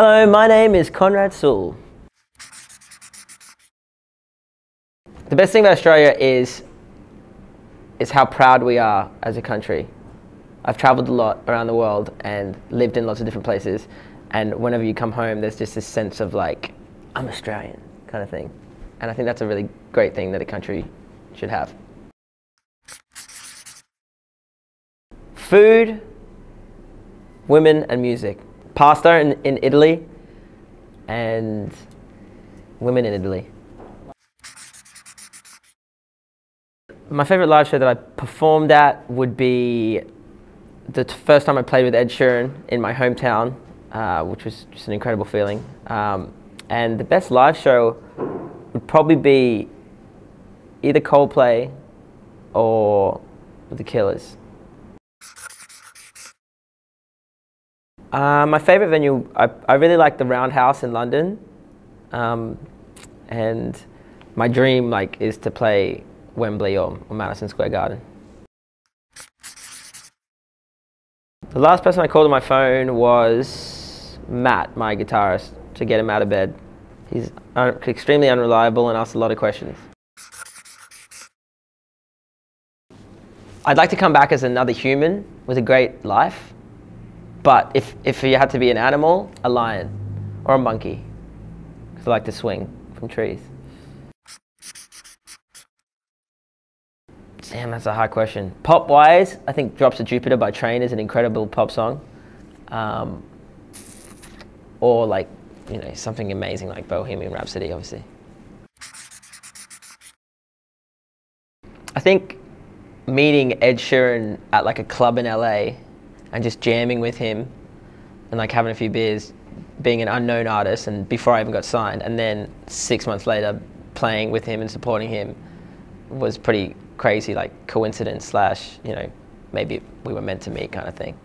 Hello, my name is Conrad Sewell. The best thing about Australia is, is how proud we are as a country. I've traveled a lot around the world and lived in lots of different places. And whenever you come home, there's just this sense of like, I'm Australian kind of thing. And I think that's a really great thing that a country should have. Food, women, and music. Pasta in, in Italy, and women in Italy. My favorite live show that I performed at would be the first time I played with Ed Sheeran in my hometown, uh, which was just an incredible feeling. Um, and the best live show would probably be either Coldplay or The Killers. Uh, my favorite venue, I, I really like the Roundhouse in London. Um, and my dream like is to play Wembley or, or Madison Square Garden. The last person I called on my phone was Matt, my guitarist, to get him out of bed. He's un extremely unreliable and asks a lot of questions. I'd like to come back as another human with a great life but if, if you had to be an animal, a lion or a monkey, because I like to swing from trees. Damn, that's a hard question. Pop wise, I think Drops of Jupiter by Train is an incredible pop song. Um, or like, you know, something amazing like Bohemian Rhapsody, obviously. I think meeting Ed Sheeran at like a club in LA and just jamming with him and like having a few beers, being an unknown artist, and before I even got signed, and then six months later playing with him and supporting him was pretty crazy, like coincidence slash you know maybe we were meant to meet kind of thing.